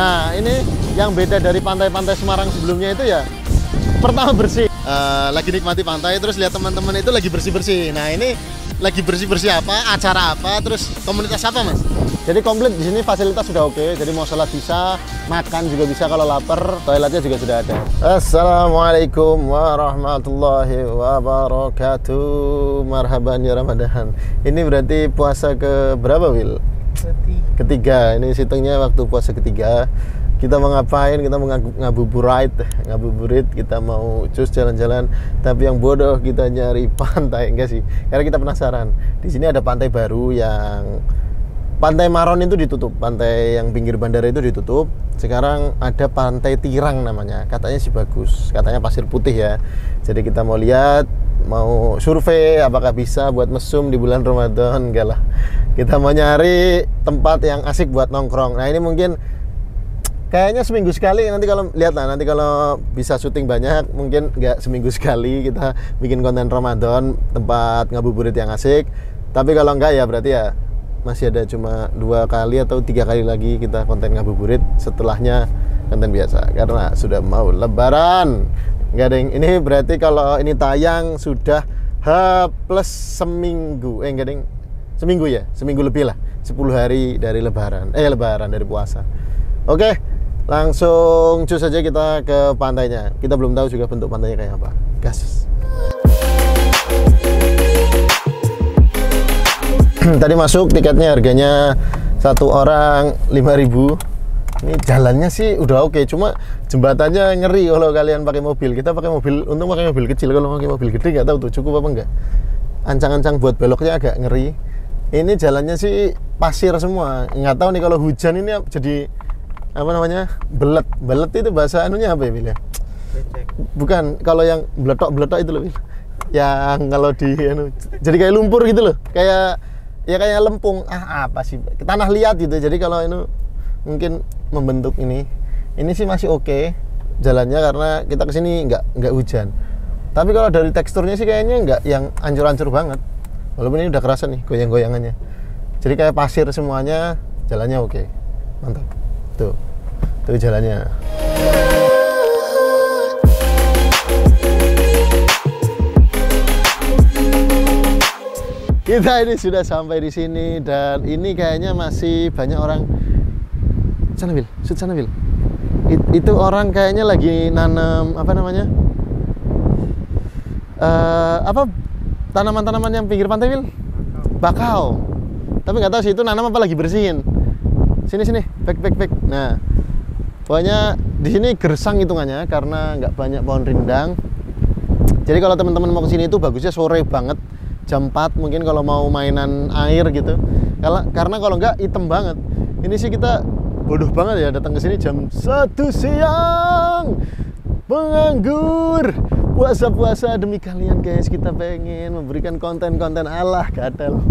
Nah ini yang beda dari pantai-pantai Semarang sebelumnya itu ya pertama bersih. Eh, lagi nikmati pantai terus lihat teman-teman itu lagi bersih-bersih. Nah ini lagi bersih-bersih apa, acara apa, terus komunitas apa mas? Jadi komplit di sini fasilitas sudah oke. Jadi mau sholat bisa, makan juga bisa kalau lapar, toiletnya juga sudah ada. Assalamualaikum warahmatullahi wabarakatuh. Marhaban ya Ramadan. Ini berarti puasa ke berapa Wil? Ketiga. Ini hitungnya waktu puasa ketiga. Kita mau ngapain? Kita mau ngabu- ngabuburit, ngabuburit. Kita mau cus jalan-jalan. Tapi yang bodoh kita nyari pantai enggak sih? Karena kita penasaran. Di sini ada pantai baru yang Pantai Maron itu ditutup, pantai yang pinggir bandara itu ditutup. Sekarang ada Pantai Tirang namanya, katanya sih bagus, katanya pasir putih ya. Jadi kita mau lihat, mau survei apakah bisa buat mesum di bulan Ramadan, enggak lah. Kita mau nyari tempat yang asik buat nongkrong. Nah ini mungkin kayaknya seminggu sekali nanti kalau lihat lah nanti kalau bisa syuting banyak mungkin nggak seminggu sekali kita bikin konten Ramadan tempat ngabuburit yang asik tapi kalau enggak ya berarti ya masih ada cuma dua kali atau tiga kali lagi kita konten ngabuburit setelahnya konten biasa karena sudah mau lebaran. Nggak ada yang ini berarti kalau ini tayang sudah H plus seminggu. Eh enggak ada yang seminggu ya? Seminggu lebih lah. 10 hari dari lebaran. Eh lebaran dari puasa. Oke langsung cus saja kita ke pantainya. Kita belum tahu juga bentuk pantainya kayak apa. Gas. Tadi masuk tiketnya harganya satu orang 5000 ini jalannya sih udah oke cuma jembatannya ngeri kalau kalian pakai mobil. Kita pakai mobil untung pakai mobil kecil. Kalau pakai mobil gede nggak tahu tuh cukup apa enggak ancang-ancang buat beloknya agak ngeri. Ini jalannya sih pasir semua. Nggak tahu nih kalau hujan ini jadi apa namanya belet. Belet itu bahasa anunya apa ya Bil ya? bukan kalau yang beletok beletok itu loh Bil. yang kalau di anu, jadi kayak lumpur gitu loh. Kayak ya kayak lempung. Ah apa sih? Tanah liat gitu. Jadi kalau ini mungkin membentuk ini. Ini sih masih oke jalannya karena kita ke sini nggak nggak hujan. Tapi kalau dari teksturnya sih kayaknya nggak yang ancur-ancur banget. Walaupun ini udah kerasa nih goyang-goyangannya. Jadi kayak pasir semuanya jalannya oke. Mantap. Tuh. Tuh jalannya. Kita ini sudah sampai di sini dan ini kayaknya masih banyak orang sana Bil, sud sana Bil It- itu orang kayaknya lagi nanam apa namanya? Eh, apa tanaman-tanaman yang pinggir pantai Bil bakau. Tapi nggak tahu sih itu nanam apa lagi bersihin? Sini sini back back back. Nah pokoknya di sini gersang hitungannya karena nggak banyak pohon rindang. Jadi kalau teman-teman mau ke sini itu bagusnya sore banget. Jam 4 mungkin kalau mau mainan air gitu. Kalau karena kalau nggak hitam banget. Ini sih kita bodoh banget ya datang ke sini jam 1 siang. Penganggur. Puasa-puasa demi kalian guys. Kita pengen memberikan konten-konten Allah gadel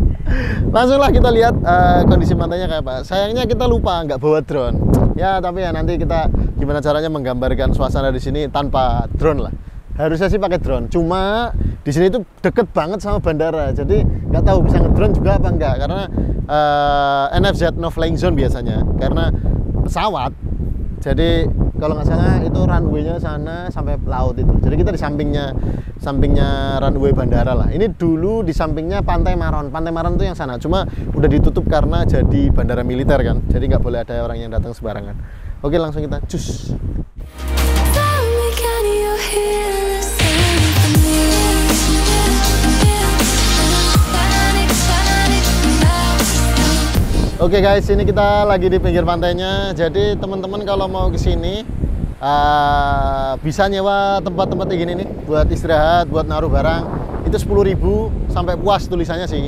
langsunglah kita lihat eh, kondisi pantainya kayak apa. Sayangnya kita lupa nggak bawa drone. Ya tapi ya nanti kita gimana caranya menggambarkan suasana di sini tanpa drone lah. Harusnya sih pakai drone. Cuma di sini tuh deket banget sama bandara jadi nggak tahu bisa ngedrone juga apa enggak karena eh, NFZ no flying zone biasanya karena pesawat jadi kalau nggak salah itu runway-nya sana sampai laut itu jadi kita di sampingnya sampingnya runway bandara lah. Ini dulu di sampingnya pantai Maron pantai Maron itu yang sana cuma udah ditutup karena jadi bandara militer kan jadi nggak boleh ada orang yang datang sembarangan. Oke langsung kita cus Oke guys, ini kita lagi di pinggir pantainya. Jadi teman-teman kalau mau ke sini eh, bisa nyewa tempat-tempat kayak gini nih buat istirahat, buat naruh barang. Itu 10.000 sampai puas tulisannya sih.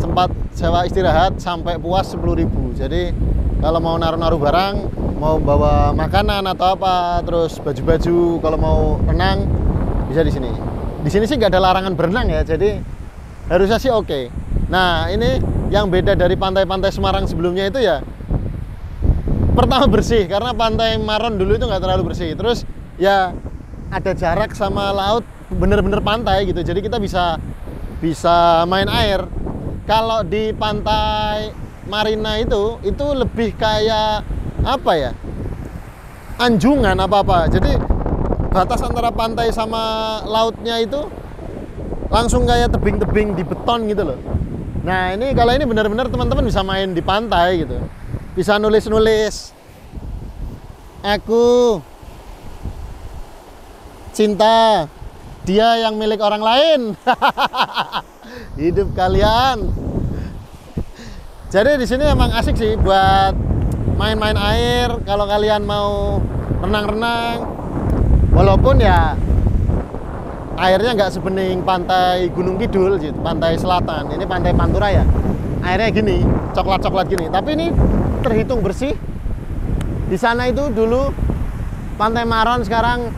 Sempat sewa istirahat sampai puas 10.000. Jadi kalau mau naruh-naruh barang, mau bawa makanan atau apa, terus baju-baju kalau mau renang bisa di sini. Di sini sih nggak ada larangan berenang ya, jadi harusnya sih oke. Nah ini yang beda dari pantai-pantai Semarang sebelumnya itu ya pertama bersih karena pantai Maron dulu itu nggak terlalu bersih. Terus ya ada jarak sama laut bener-bener pantai gitu, jadi kita bisa bisa main air. Kalau di pantai Marina itu itu lebih kayak apa ya? anjungan apa apa jadi batas antara pantai sama lautnya itu langsung kayak tebing-tebing di beton gitu loh nah ini kalau ini benar-benar teman-teman bisa main di pantai gitu. Bisa nulis-nulis. Aku cinta dia yang milik orang lain. Hidup kalian. Jadi di sini emang asik sih buat main-main air. Kalau kalian mau renang-renang. Walaupun ya airnya nggak sebening pantai Gunung Kidul gitu, pantai selatan. Ini pantai Pantura ya airnya gini coklat-coklat gini. Tapi ini terhitung bersih. Di sana itu dulu pantai Maron sekarang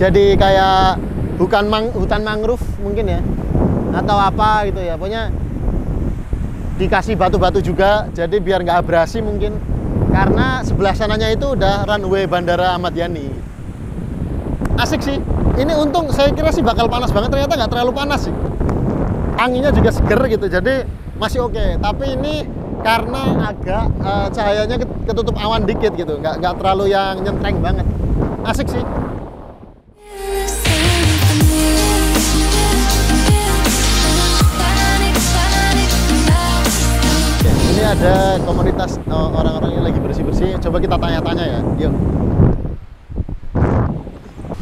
jadi kayak bukan mang, hutan mangrove mungkin ya. Atau apa gitu ya. Pokoknya dikasih batu-batu juga jadi biar nggak abrasi mungkin. Karena sebelah sananya itu udah runway bandara Ahmad Yani. Asik sih ini untung saya kira sih bakal panas banget ternyata nggak terlalu panas sih anginnya juga seger gitu jadi masih oke tapi ini karena agak eh, cahayanya ketutup awan dikit gitu nggak nggak terlalu yang nyentreng banget asik sih ini ada komunitas oh, orang-orang yang lagi bersih-bersih. Coba kita tanya-tanya ya. Yuk.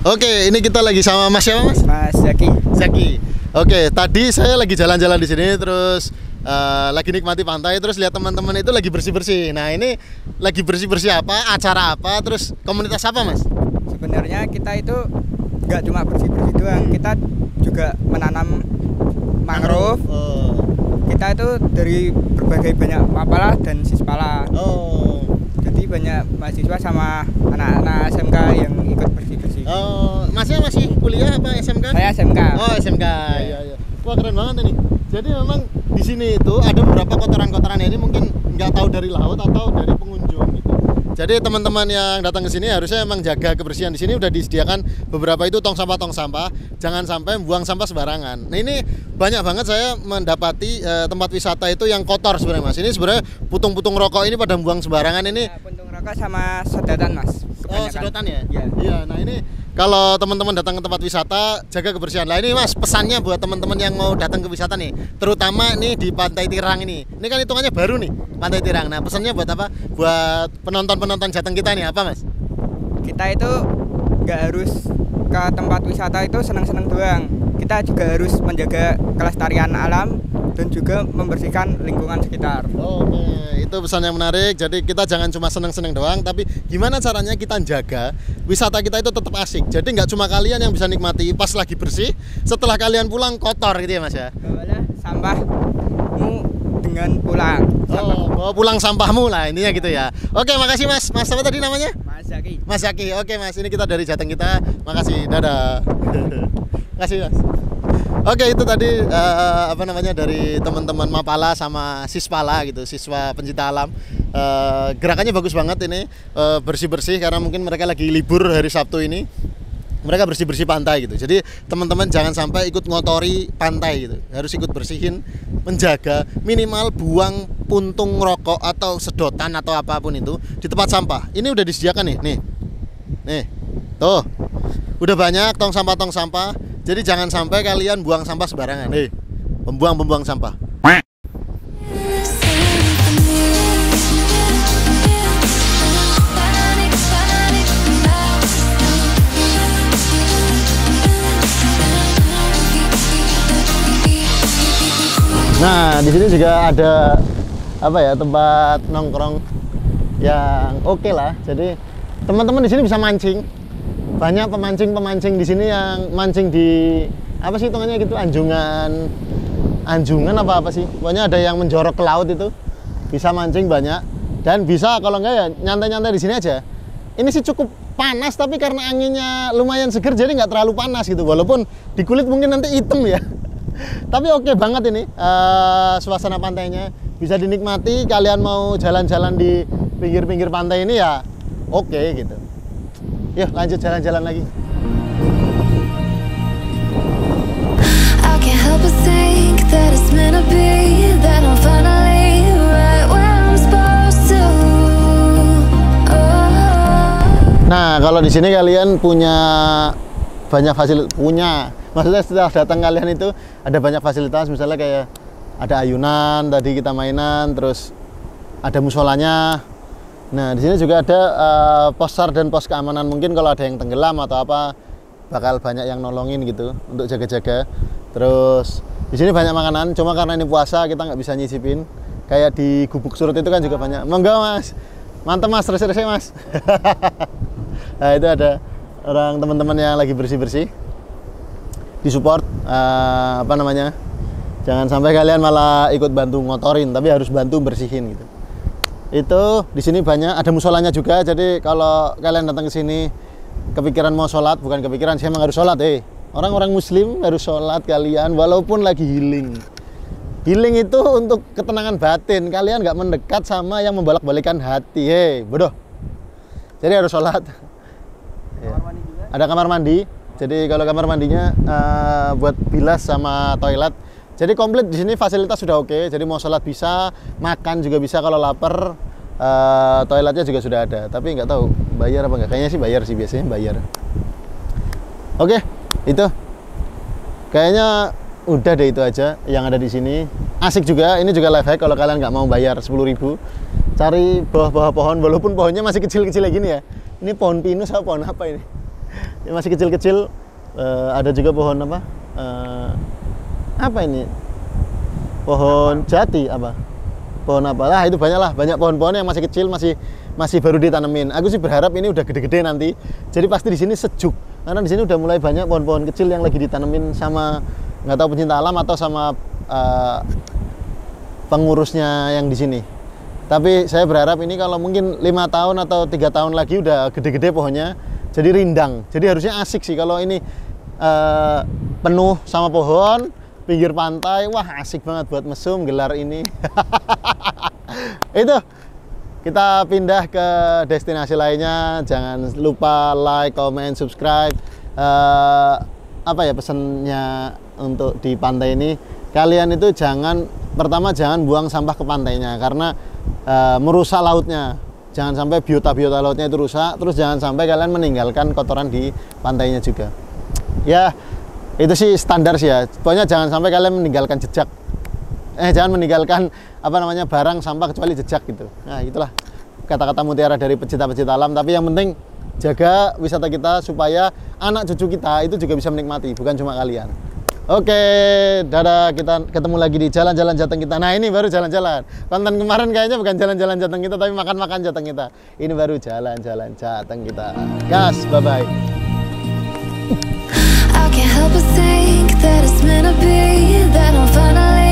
Oke, ini kita lagi sama Mas siapa Mas? Mas Zaki. Zaki. Oke, tadi saya lagi jalan-jalan di sini terus eh, lagi nikmati pantai terus lihat teman-teman itu lagi bersih-bersih. Nah, ini lagi bersih-bersih apa? Acara apa? Terus komunitas apa, Mas? Sebenarnya kita itu nggak cuma bersih-bersih doang, kita juga menanam mangrove. Oh. Kita itu dari berbagai banyak mapala dan sispala. Oh. Jadi banyak mahasiswa sama anak-anak SMK yang ikut bersih-bersih. Oh, Masnya masih kuliah apa SMK? Saya SMK. Oh SMK, iya iya. Wah keren banget ini. Jadi memang di sini itu ada beberapa kotoran-kotoran ini mungkin nggak tahu dari laut atau dari pengunjung gitu. Jadi teman-teman yang datang ke sini harusnya emang jaga kebersihan di sini udah disediakan beberapa itu tong sampah tong sampah. Jangan sampai buang sampah sembarangan. Nah ini banyak banget saya mendapati eh, tempat wisata itu yang kotor sebenarnya mas. Ini sebenarnya putung-putung rokok ini pada buang sembarangan ini. Rokok sama sedotan mas. Oh Kebanyakan. sedotan ya? Iya. Iya. Nah ini kalau teman-teman datang ke tempat wisata jaga kebersihan. Lah ini mas pesannya buat teman-teman yang mau datang ke wisata nih, terutama nih di Pantai Tirang ini. Ini kan hitungannya baru nih Pantai Tirang. Nah pesannya buat apa? Buat penonton-penonton jateng kita nih apa mas? Kita itu nggak harus ke tempat wisata itu senang-senang doang. Kita juga harus menjaga kelestarian alam dan juga membersihkan lingkungan sekitar. Oke, itu pesan yang menarik. Jadi kita jangan cuma seneng-seneng doang, tapi gimana caranya kita jaga wisata kita itu tetap asik. Jadi nggak cuma kalian yang bisa nikmati pas lagi bersih, setelah kalian pulang kotor gitu ya mas ya. Bawalah sampahmu dengan pulang. Sampah. Oh, bawa pulang sampahmu lah intinya gitu ya. Oke, makasih Mas. Mas apa tadi namanya? Mas Zaki. Mas Yaki. Oke, Mas. Ini kita dari Jateng kita. Makasih. Dadah. Makasih, Mas. Oke, itu tadi eh, apa namanya dari teman-teman Mapala sama Sispala gitu, siswa pencinta alam. Eh, gerakannya bagus banget ini, eh, bersih-bersih karena mungkin mereka lagi libur hari Sabtu ini. Mereka bersih-bersih pantai gitu. Jadi teman-teman jangan sampai ikut ngotori pantai gitu. Harus ikut bersihin, menjaga minimal buang puntung rokok atau sedotan atau apa pun itu di tempat sampah. Ini udah disediakan nih, nih. Nih. Tuh. Udah banyak tong sampah tong sampah. Jadi jangan sampai kalian buang sampah sembarangan. Nih. Pembuang-pembuang sampah. Nah, di sini juga ada apa ya tempat nongkrong yang oke lah. Jadi teman-teman di sini bisa mancing. Banyak pemancing-pemancing di sini yang mancing di apa sih hitungannya gitu anjungan anjungan apa apa sih? Pokoknya ada yang menjorok ke laut itu. Bisa mancing banyak dan bisa kalau enggak ya nyantai-nyantai di sini aja. Ini sih cukup panas tapi karena anginnya lumayan seger jadi nggak terlalu panas gitu. Walaupun di kulit mungkin nanti hitam ya. Tapi oke banget ini eh, suasana pantainya bisa dinikmati. Kalian mau jalan-jalan di pinggir-pinggir pantai ini ya oke gitu. Yuk lanjut jalan-jalan lagi. Oh, Nah, kalau di sini kalian punya banyak fasilitas punya. Maksudnya setelah datang kalian itu ada banyak fasilitas misalnya kayak ada ayunan tadi kita mainan, terus ada musolanya. Nah, di sini juga ada eh, posar dan pos keamanan. Mungkin kalau ada yang tenggelam atau apa bakal banyak yang nolongin gitu untuk jaga-jaga. Terus di sini banyak makanan, cuma karena ini puasa kita nggak bisa nyicipin. Kayak di gubuk surut itu kan juga banyak. Monggo mas, mantap mas, terus terus mas. nah itu ada orang teman-teman yang lagi bersih-bersih, disupport eh, apa namanya? Jangan sampai kalian malah ikut bantu ngotorin, tapi harus bantu bersihin gitu. Itu di sini banyak ada musolanya juga. Jadi kalau kalian datang ke sini kepikiran mau sholat, bukan kepikiran saya emang harus sholat, eh orang-orang muslim harus sholat kalian walaupun lagi healing. Healing itu untuk ketenangan batin. Kalian nggak mendekat sama yang membolak-balikan hati. Hei, bodoh. Jadi harus sholat. Ya. Ada kamar mandi. Jadi kalau kamar mandinya eh, buat bilas sama toilet. Jadi komplit di sini fasilitas sudah oke. Jadi mau sholat bisa, makan juga bisa kalau lapar. Eh, toiletnya juga sudah ada. Tapi nggak tahu bayar apa nggak. Kayaknya sih bayar sih biasanya bayar. Oke, itu. Kayaknya udah deh itu aja yang ada di sini. Asik juga. Ini juga life hack kalau kalian nggak mau bayar 10.000 Cari bawah-bawah pohon walaupun pohonnya masih kecil-kecil kayak gini ya. Ini pohon pinus apa pohon apa ini? Ini masih kecil-kecil. Eh, ada juga pohon apa? Eh, apa ini? Pohon jati apa? Pohon apa? Lah itu banyak lah, banyak pohon-pohon yang masih kecil masih masih baru ditanemin. Aku sih berharap ini udah gede-gede nanti. Jadi pasti di sini sejuk. Karena di sini udah mulai banyak pohon-pohon kecil yang lagi ditanemin sama nggak tahu pencinta alam atau sama eh, pengurusnya yang di sini. Tapi saya berharap ini kalau mungkin lima tahun atau tiga tahun lagi udah gede-gede pohonnya, jadi rindang. Jadi harusnya asik sih kalau ini eh, penuh sama pohon, pinggir pantai, wah asik banget buat mesum gelar ini. Itu kita pindah ke destinasi lainnya. Jangan lupa like, comment, subscribe. Eh, apa ya pesannya untuk di pantai ini? Kalian itu jangan pertama jangan buang sampah ke pantainya karena eh, merusak lautnya. Jangan sampai biota-biota lautnya itu rusak. Terus jangan sampai kalian meninggalkan kotoran di pantainya juga. Ya itu sih standar sih ya. Pokoknya jangan sampai kalian meninggalkan jejak eh jangan meninggalkan apa namanya barang sampah kecuali jejak gitu nah itulah kata-kata mutiara dari pecinta-pecinta alam tapi yang penting jaga wisata kita supaya anak cucu kita itu juga bisa menikmati bukan cuma kalian Oke, dadah kita ketemu lagi di jalan-jalan jateng kita. Nah ini baru jalan-jalan. Konten kemarin kayaknya bukan jalan-jalan jateng kita, tapi makan-makan jateng kita. Ini baru jalan-jalan jateng kita. Gas, bye-bye. I can't help but think that it's meant to be. That I'm finally